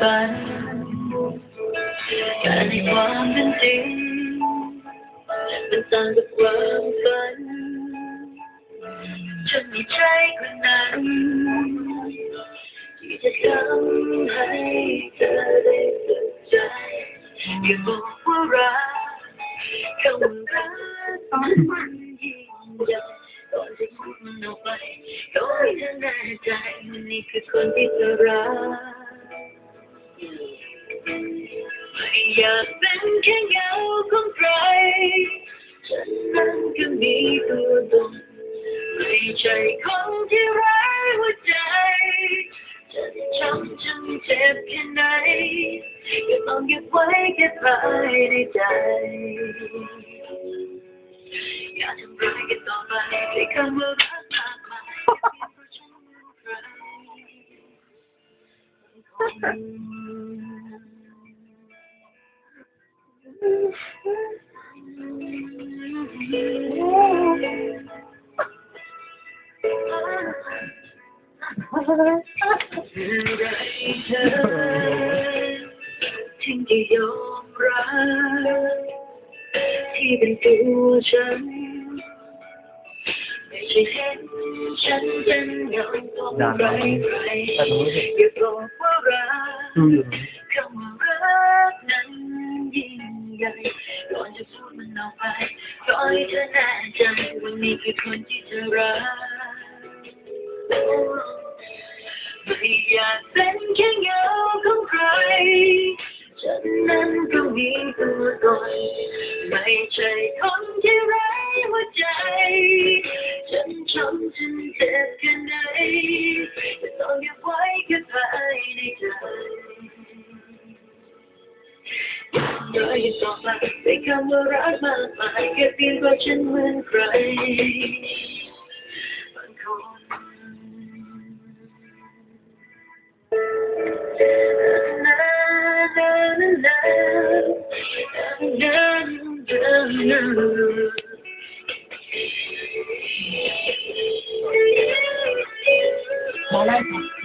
ฝันแต่ในความเป็นจริงมันต่างกับความฝันฉันไม่ใช่คนนั้นที่จะทำให้เธอได้เปิดใจอย่าบอกว่ารักคำว่ารักมันยิ่งใหญ่ก่อนจะพูดมันออกไปขอให้เธอแน่ใจว่านี่คือคนที่เธอรัก ไม่อยากเป็นแค่เงาของใคร ฉันนั้นก็มีตัวตนไม่ใช่คนที่ร้ายหัวใจ จะช้ำจนเจ็บแค่ไหนก็ต้องเก็บไว้แค่ภายในใจอย่าทำร้ายกันต่อไปด้วยคำว่ารักมากมายเพราะฉันเป็นใคร อะไรเธอถึงจะยอมรับที่เป็นตัวฉันไม่ใช่เห็นฉันเป็นเงาของใครใครอย่าบอกว่ารัก จะพูดมันออกไปขอให้เธอแน่ใจว่านี่คือคนที่เธอรักไม่อยากเป็นแค่เงาของใคร ฉันนั้นก็มีตัวตนไม่ใช่คนที่ไร้หัวใจ ฉันช้ำฉันเจ็บแค่ไหน เลยต่อไปด้วยคำว่ารักมากมายแค่เพียงเพราะฉันเหมือนใครบางคนมาไล่ค่ะ